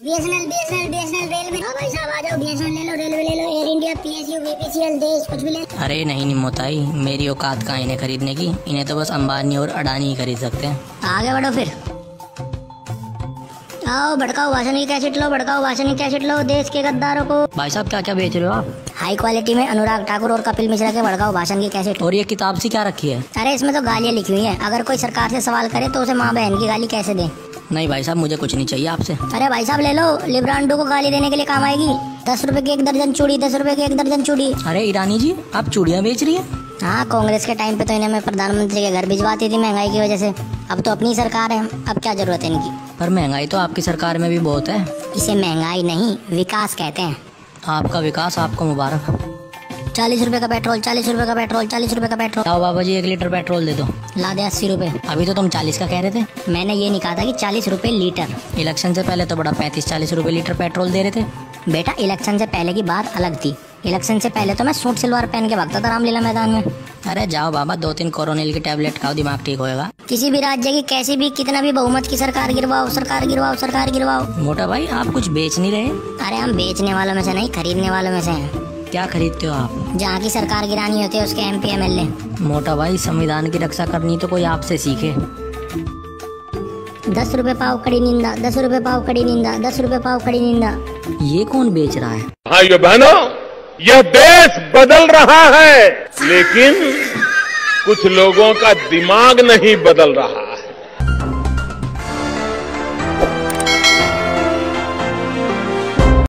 BSNL BSNL BSNL railway हाँ भाई साहब आ जाओ। बीएसएनएल ले लो रेलवे ले लो। Air India P S U B P C L देश कुछ भी ले। अरे नहीं निमोताई मेरी औकात कहाँ इन्हें खरीदने की? इन्हें तो बस अंबानी और अडानी ही खरीद सकते हैं। आगे बढ़ो फिर। आओ भड़काओ भाषण की कैसेट लो भड़काओ भाषण की कैसेट लो देश के गद्दारों को। भाई साहब क्या क्या बेच रहे हो आप? हाई क्वालिटी में अनुराग ठाकुर और कपिल मिश्रा के भड़काओ भाषण की कैसेट और ये किताब सी क्या रखी है? अरे इसमें तो गालियाँ लिखी हुई है। अगर कोई सरकार से सवाल करे तो उसे माँ बहन की गाली कैसे दे? नहीं भाई साहब मुझे कुछ नहीं चाहिए आपसे। अरे भाई साहब ले लो। लिब्रांडो को गाली देने के लिए काम आएगी। दस रुपए की एक दर्जन चूड़ी दस रुपए की एक दर्जन चूड़ी। अरे ईरानी जी आप चूड़ियाँ बेच रही है? हाँ कांग्रेस के टाइम पे तो इन्हें मैं प्रधानमंत्री के घर भिजवाती थी महँगाई की वजह से। अब तो अपनी सरकार है अब क्या ज़रूरत है इनकी? पर महँगाई तो आपकी सरकार में भी बहुत है। इसे महँगाई नहीं विकास कहते हैं। आपका विकास आपको मुबारक। चालीस रुपए का पेट्रोल चालीस रुपए का पेट्रोल चालीस रुपए का पेट्रोल। आओ बाबा जी एक लीटर पेट्रोल दे दो। ला दे अस्सी रुपए। अभी तो तुम चालीस का कह रहे थे। मैंने ये नहीं कहा था कि चालीस रुपए लीटर। इलेक्शन से पहले तो बड़ा पैंतीस चालीस रुपए लीटर पेट्रोल दे रहे थे। बेटा इलेक्शन से पहले की बात अलग थी। इलेक्शन से पहले तो मैं सूट सलवार पहन के भागता था रामलीला मैदान में। अरे जाओ बाबा दो तीन कोरोनिल की टेबलेट खाओ दिमाग ठीक होएगा। किसी भी राज्य की कैसी भी कितना भी बहुमत की सरकार गिरवाओ सरकार गिरवाओ सरकार गिरवाओ। मोटा भाई आप कुछ बेच नहीं रहे? अरे हम बेचने वालों में से नहीं खरीदने वालों में से हैं। क्या खरीदते हो आप? जहाँ की सरकार गिरानी होती है उसके M P M L A मोटा भाई संविधान की रक्षा करनी तो कोई आपसे सीखे। दस रुपए पाव कड़ी निंदा दस रुपए पाव कड़ी निंदा दस रुपए पाव कड़ी निंदा। ये कौन बेच रहा है? भाइयों बहनों यह देश बदल रहा है लेकिन कुछ लोगों का दिमाग नहीं बदल रहा।